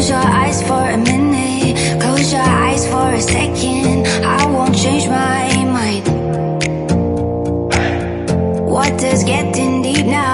Close your eyes for a minute. Close your eyes for a second. I won't change my mind. What is getting deep now?